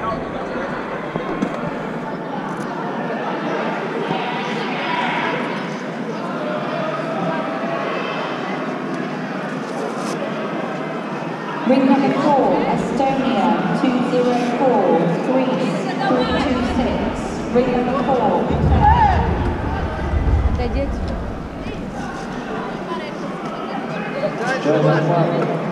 Ring number four, Estonia, 204, Greece, 326. Ring number four. German flag.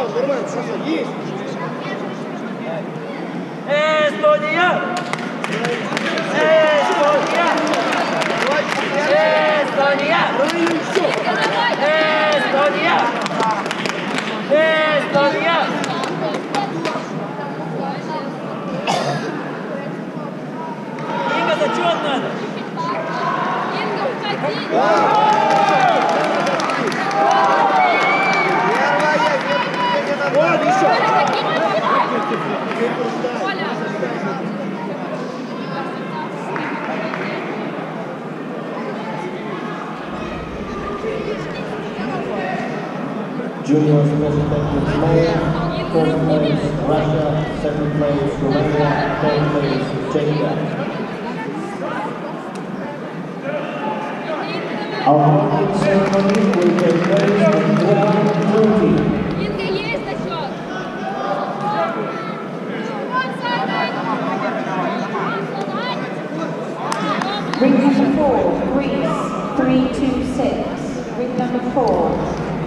Вау, нормально, Саша, есть. Эстония! Эстония! Эстония! Эстония! Эстония! Инга, зачет надо! Вот Juniors representing Slovenia, fourth place Russia, second place Romania, third place Czechia. Our awarding ceremony will take place 326, ring number 4.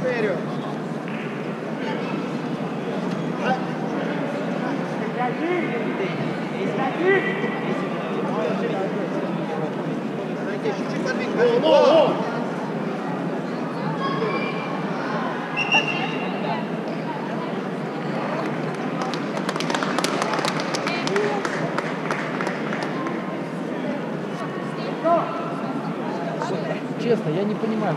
Вперед. Чуть-чуть о, о. Честно, я не понимаю.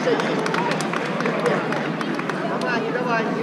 Давай, не давай, не.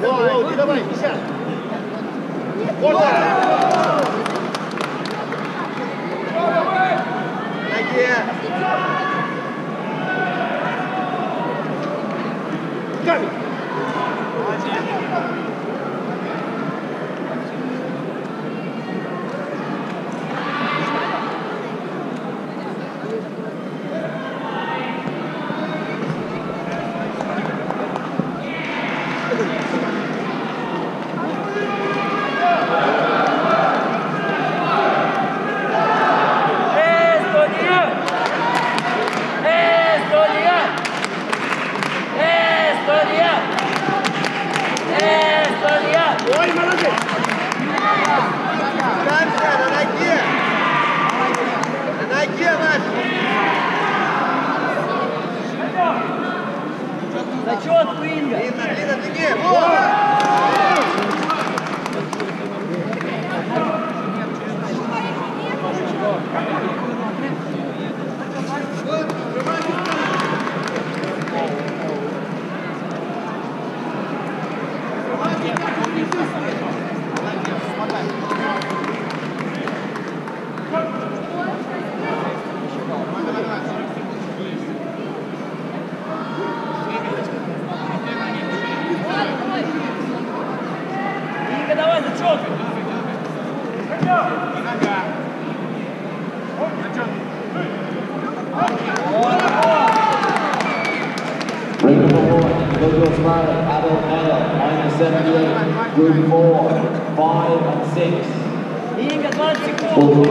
Group 4, 5 and 6. Inga 20 sekund!